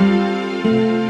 Música